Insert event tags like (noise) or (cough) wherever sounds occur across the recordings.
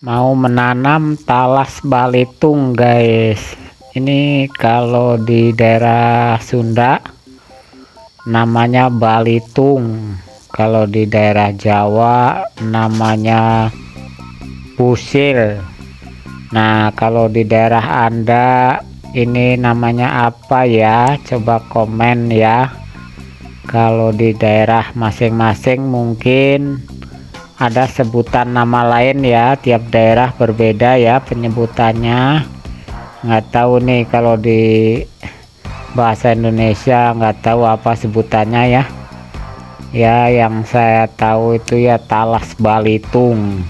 mau menanam talas balitung guys. Ini kalau di daerah Sunda namanya balitung. Kalau di daerah Jawa namanya pusil. Nah kalau di daerah Anda ini namanya apa ya? Coba komen ya. Kalau di daerah masing-masing mungkin ada sebutan nama lain ya tiap daerah berbeda ya penyebutannya. Nggak tahu nih kalau di bahasa Indonesia nggak tahu apa sebutannya ya. Ya yang saya tahu itu ya talas balitung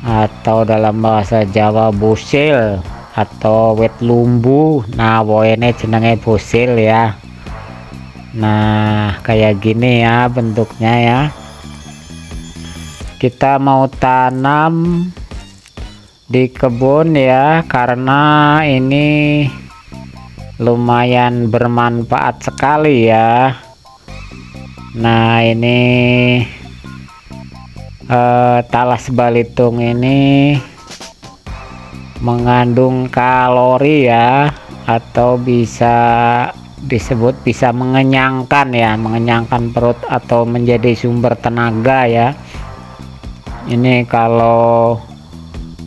atau dalam bahasa Jawa busil atau wet lumbu. Nah ini jenenge busil ya. Nah kayak gini ya bentuknya ya kita mau tanam di kebun ya karena ini lumayan bermanfaat sekali ya. Nah ini eh, talas balitung ini mengandung kalori ya atau bisa disebut bisa mengenyangkan ya mengenyangkan perut atau menjadi sumber tenaga ya ini kalau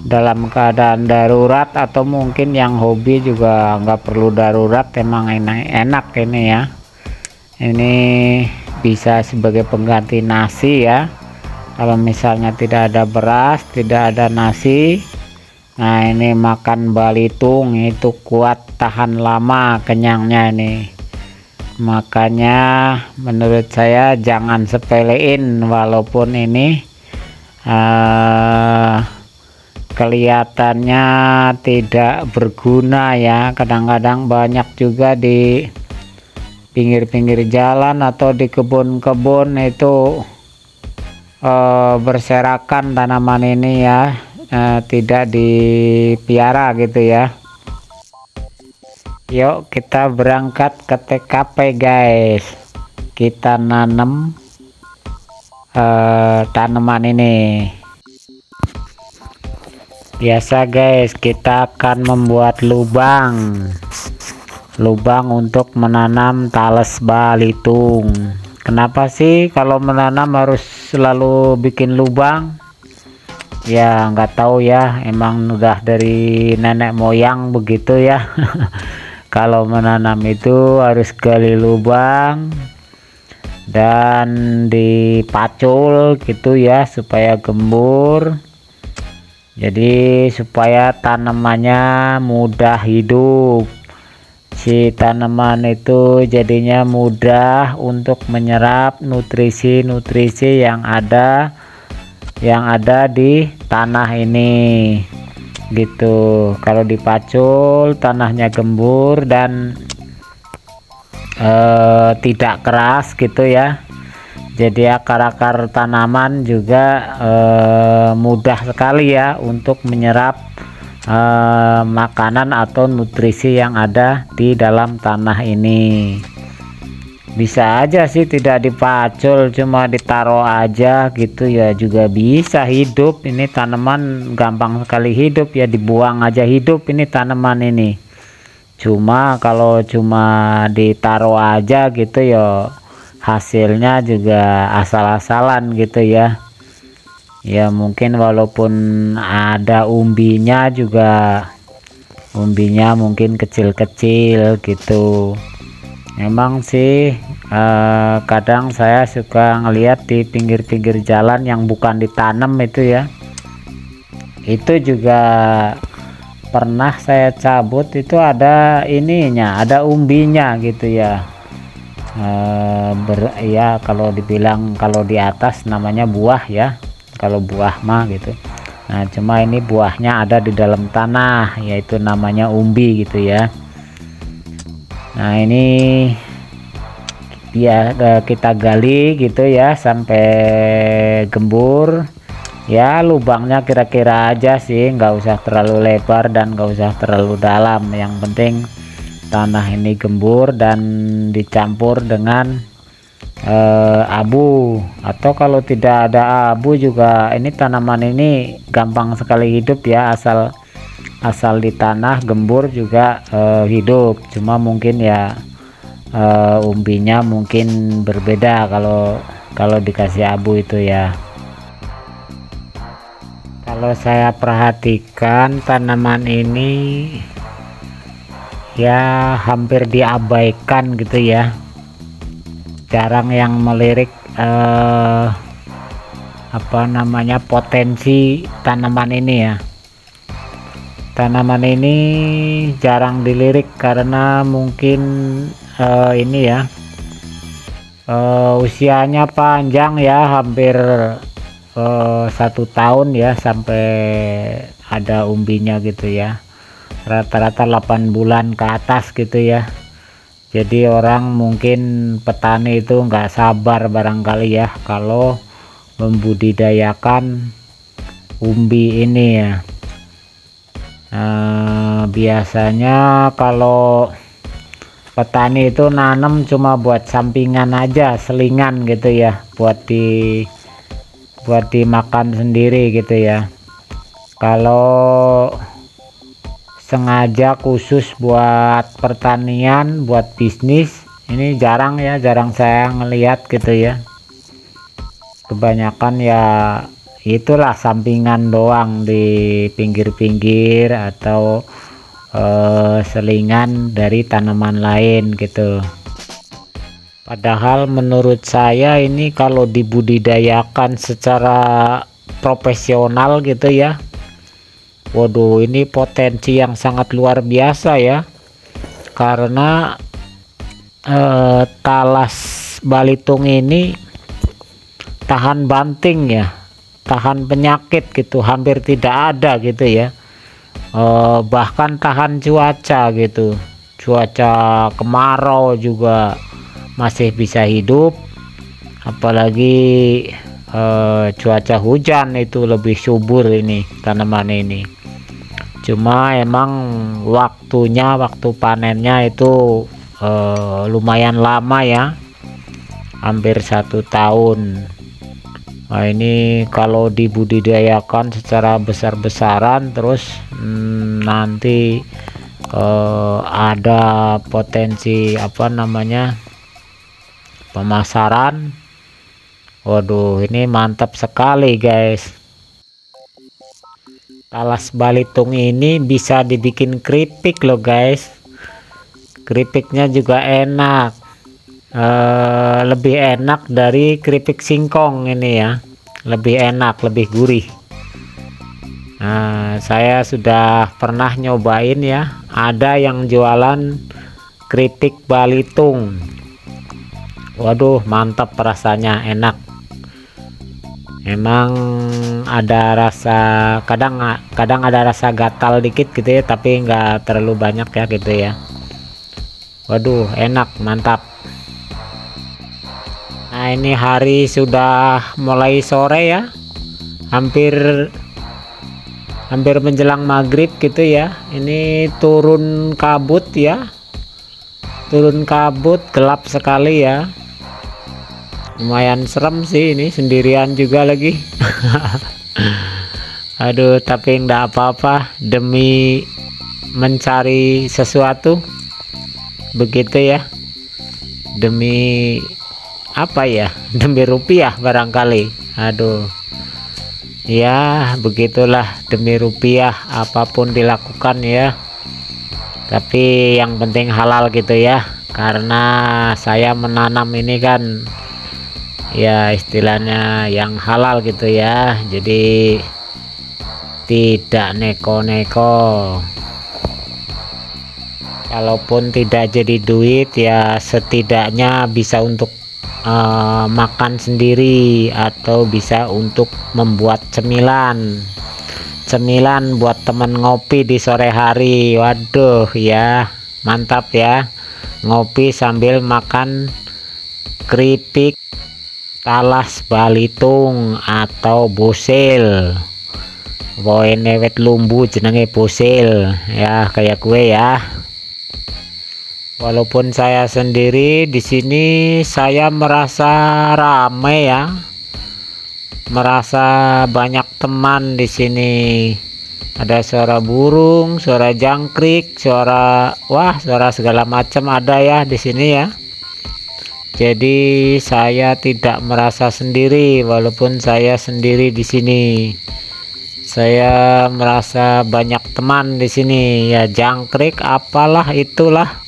dalam keadaan darurat atau mungkin yang hobi juga nggak perlu darurat emang enak, enak ini ya. Ini bisa sebagai pengganti nasi ya. Kalau misalnya tidak ada beras tidak ada nasi nah ini makan balitung itu kuat tahan lama kenyangnya ini. Makanya menurut saya jangan sepelein walaupun ini uh, kelihatannya tidak berguna ya. Kadang-kadang banyak juga di pinggir-pinggir jalan atau di kebun-kebun itu uh, berserakan tanaman ini ya. Uh, tidak dipiara gitu ya. Yuk kita berangkat ke TKP guys. Kita nanam uh, tanaman ini. Biasa guys kita akan membuat lubang. Lubang untuk menanam talas balitung. Kenapa sih kalau menanam harus selalu bikin lubang? Ya nggak tahu ya. Emang udah dari nenek moyang begitu ya. (laughs) Kalau menanam itu harus gali lubang dan dipacul gitu ya supaya gembur. Jadi supaya tanamannya mudah hidup. Si tanaman itu jadinya mudah untuk menyerap nutrisi-nutrisi yang ada yang ada di tanah ini. Gitu. Kalau dipacul tanahnya gembur dan eh, tidak keras gitu ya. Jadi akar-akar tanaman juga eh, mudah sekali ya untuk menyerap eh, makanan atau nutrisi yang ada di dalam tanah ini. Bisa aja sih tidak dipacul cuma ditaruh aja gitu ya juga bisa hidup. Ini tanaman gampang sekali hidup ya dibuang aja hidup ini tanaman ini cuma kalau cuma ditaruh aja gitu ya hasilnya juga asal-asalan gitu ya. Ya mungkin walaupun ada umbinya juga umbinya mungkin kecil-kecil gitu. Memang sih eh, kadang saya suka ngelihat di pinggir-pinggir jalan yang bukan ditanam itu ya. Itu juga pernah saya cabut itu ada ininya ada umbinya gitu ya. E, ber ya kalau dibilang kalau di atas namanya buah ya. Kalau buah mah gitu. Nah cuma ini buahnya ada di dalam tanah yaitu namanya umbi gitu ya. Nah ini ya kita gali gitu ya sampai gembur ya lubangnya kira-kira aja sih. Nggak usah terlalu lebar dan nggak usah terlalu dalam. Yang penting tanah ini gembur dan dicampur dengan eh, abu. Atau kalau tidak ada abu juga ini tanaman ini gampang sekali hidup ya. Asal asal di tanah gembur juga eh, hidup. Cuma mungkin ya eh, umbinya mungkin berbeda kalau kalau dikasih abu itu ya kalau saya perhatikan tanaman ini ya hampir diabaikan gitu ya. Jarang yang melirik eh, apa namanya potensi tanaman ini ya. Tanaman ini jarang dilirik karena mungkin eh, ini ya eh, usianya panjang ya hampir eh, satu tahun ya sampai ada umbinya gitu ya. Rata-rata 8 bulan ke atas gitu ya. Jadi orang mungkin petani itu nggak sabar barangkali ya kalau membudidayakan umbi ini ya. Nah, biasanya kalau petani itu nanam cuma buat sampingan aja selingan gitu ya buat di buat dimakan sendiri gitu ya. Kalau sengaja khusus buat pertanian buat bisnis ini jarang ya jarang saya ngelihat gitu ya. Kebanyakan ya itulah sampingan doang di pinggir-pinggir atau eh, selingan dari tanaman lain gitu padahal menurut saya ini kalau dibudidayakan secara profesional gitu ya. Waduh ini potensi yang sangat luar biasa ya. Karena eh, talas balitung ini tahan banting ya. Tahan penyakit gitu hampir tidak ada gitu ya. Eh, bahkan tahan cuaca gitu. Cuaca kemarau juga masih bisa hidup apalagi eh, cuaca hujan itu lebih subur ini tanaman ini. Cuma emang waktunya waktu panennya itu uh, lumayan lama ya hampir satu tahun. Nah ini kalau dibudidayakan secara besar-besaran terus hmm, nanti uh, ada potensi apa namanya pemasaran. Waduh ini mantap sekali guys. Talas balitung ini bisa dibikin keripik loh guys. Keripiknya juga enak. E, lebih enak dari keripik singkong ini ya. Lebih enak lebih gurih. Nah saya sudah pernah nyobain ya. Ada yang jualan keripik balitung waduh mantap rasanya enak. Emang ada rasa kadang kadang ada rasa gatal dikit gitu ya tapi enggak terlalu banyak ya gitu ya. Waduh enak mantap. Nah ini hari sudah mulai sore ya. Hampir hampir menjelang maghrib gitu ya. Ini turun kabut ya. Turun kabut gelap sekali ya lumayan serem sih ini sendirian juga lagi. (laughs) Aduh tapi enggak apa-apa. Demi mencari sesuatu begitu ya. Demi apa ya? Demi rupiah barangkali. Aduh. Ya begitulah. Demi rupiah apa pun dilakukan ya. Tapi yang penting halal gitu ya. Karena saya menanam ini kan ya istilahnya yang halal gitu ya. Jadi tidak neko-neko. Kalaupun tidak jadi duit ya setidaknya bisa untuk uh, makan sendiri atau bisa untuk membuat cemilan. Cemilan buat temen ngopi di sore hari. Waduh ya. Mantap ya. Ngopi sambil makan keripik talas balitung atau bosil. Boy newet lumbu jenenge bosil. Ya kayak gue ya. Walaupun saya sendiri di sini saya merasa ramai ya. Merasa banyak teman di sini. Ada suara burung, suara jangkrik, suara wah, suara segala macam ada ya di sini ya. Jadi saya tidak merasa sendiri walaupun saya sendiri di sini. Saya merasa banyak teman di sini ya jangkrik apalah itulah.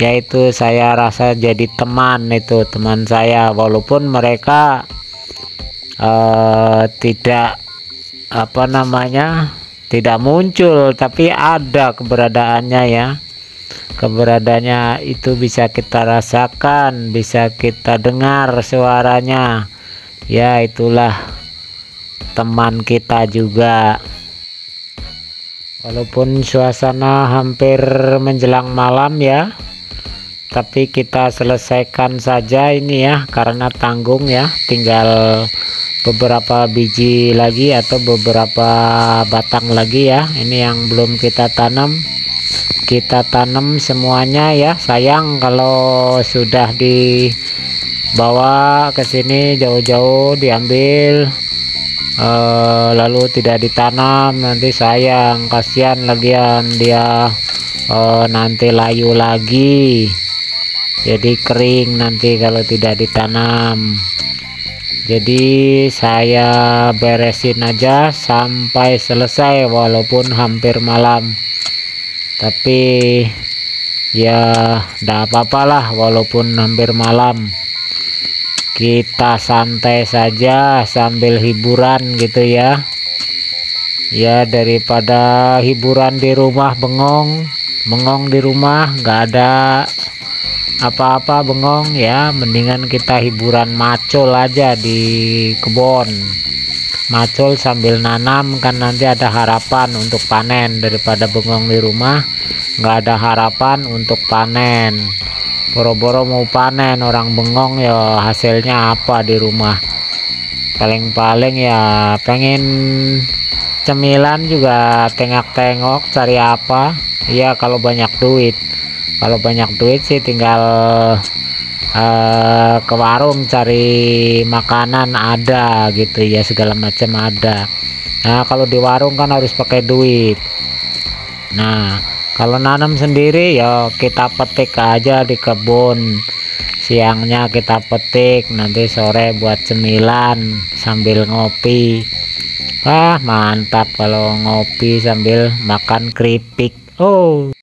Yaitu saya rasa jadi teman itu teman saya walaupun mereka uh, tidak apa namanya tidak muncul tapi ada keberadaannya ya keberadaannya itu bisa kita rasakan bisa kita dengar suaranya. Ya itulah teman kita juga. Walaupun suasana hampir menjelang malam ya tapi kita selesaikan saja ini ya karena tanggung ya. Tinggal beberapa biji lagi atau beberapa batang lagi ya ini yang belum kita tanam kita tanam semuanya ya. Sayang kalau sudah dibawa ke sini jauh-jauh diambil uh, lalu tidak ditanam nanti sayang. Kasihan lagian dia uh, nanti layu lagi. Jadi kering nanti kalau tidak ditanam. Jadi saya beresin aja sampai selesai walaupun hampir malam tapi ya tidak apa-apalah walaupun hampir malam. Kita santai saja sambil hiburan gitu ya. Ya daripada hiburan di rumah bengong. Bengong di rumah nggak ada apa-apa bengong ya. Mendingan kita hiburan macul aja di kebun macul sambil nanam kan nanti ada harapan untuk panen. Daripada bengong di rumah nggak ada harapan untuk panen. Boro-boro mau panen orang bengong ya hasilnya apa di rumah? Paling-paling ya pengen cemilan juga tengok-tengok cari apa. Ya kalau banyak duit. Kalau banyak duit sih tinggal uh, ke warung cari makanan ada gitu ya segala macam ada. Nah kalau di warung kan harus pakai duit. Nah kalau nanam sendiri ya kita petik aja di kebun. Siangnya kita petik nanti sore buat cemilan sambil ngopi. Wah mantap kalau ngopi sambil makan keripik. Oh